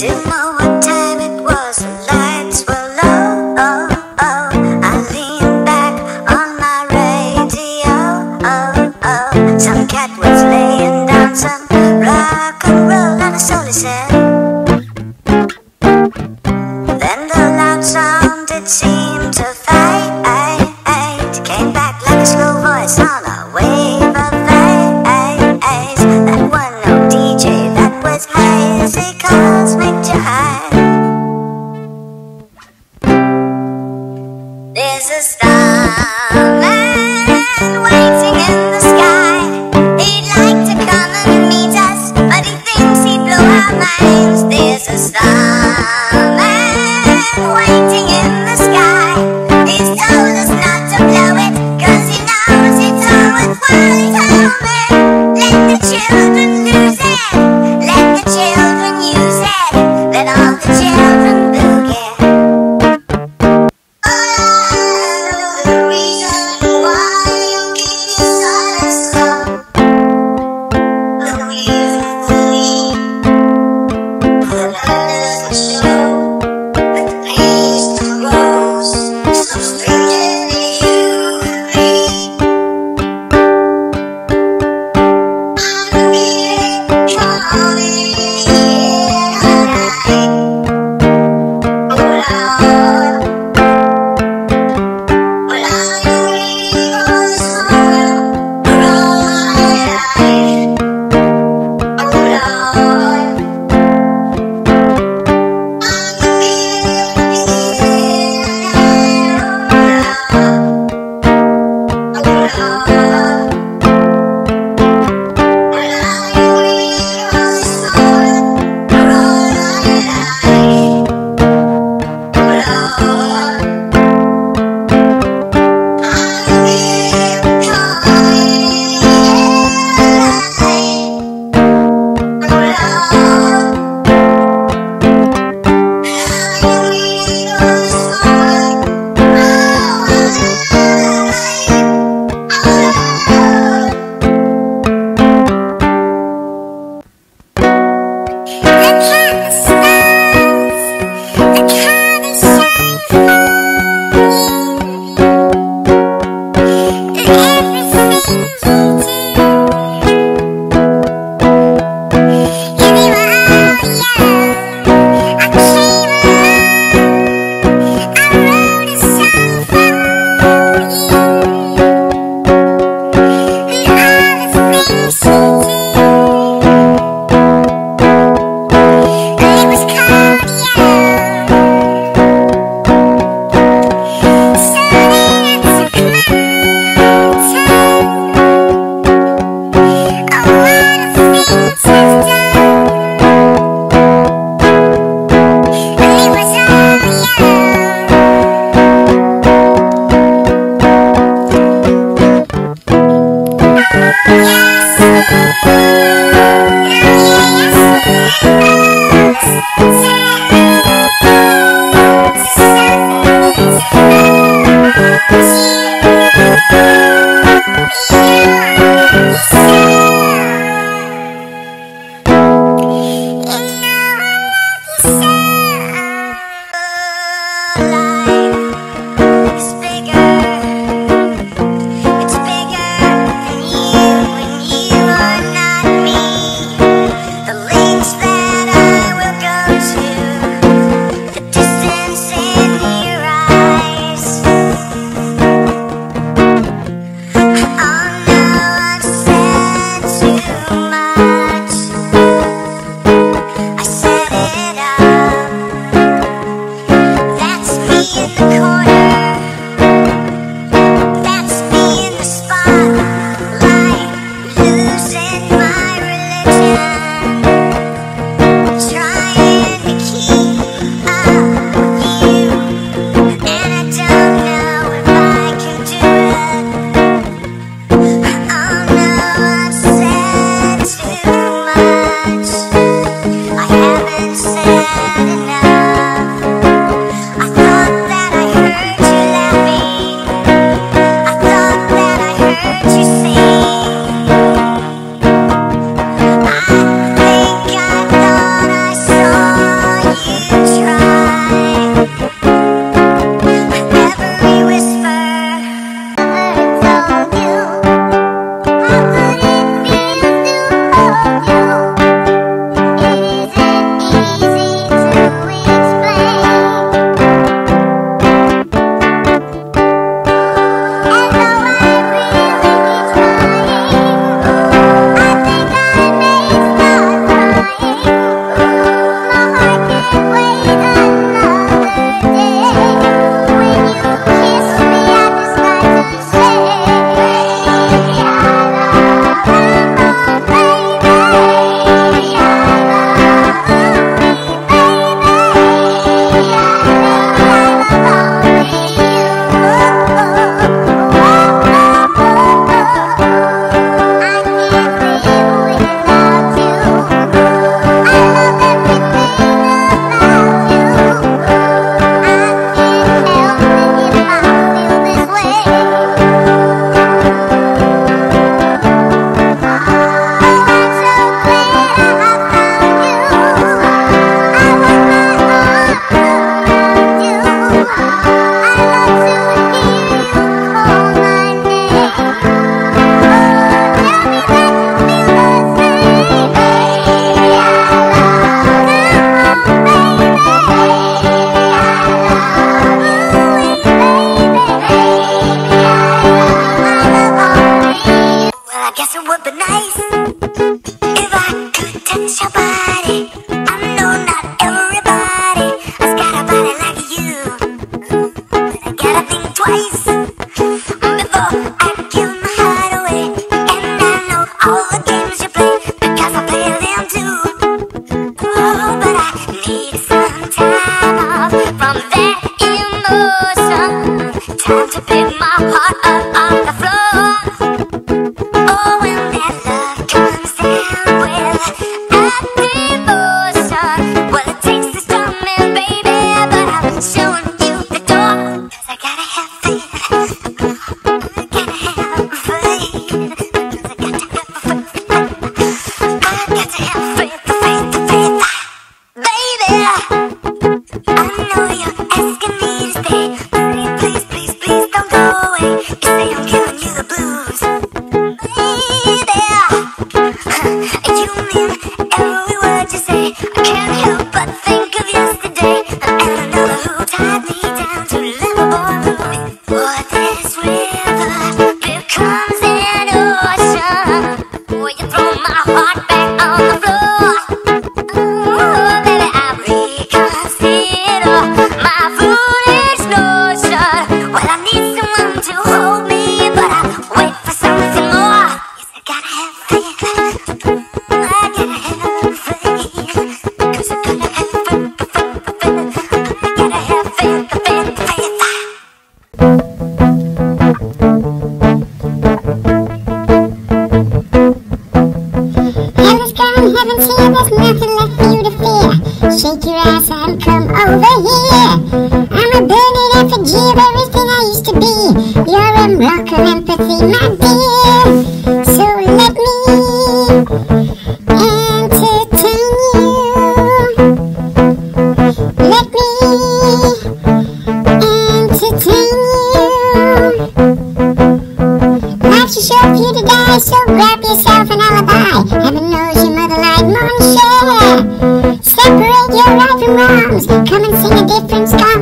Didn't know what time it was, the lights were low. Oh, oh. I leaned back on my radio. Some cat was laying down some rock and roll. Then the loud sound seemed to fade. Came back like a slow voice There's a starman waiting happy Shake your ass and come over here. I'ma burn it effigy of everything I used to be. You're a rocker empathy, my dear. Come and sing a different song.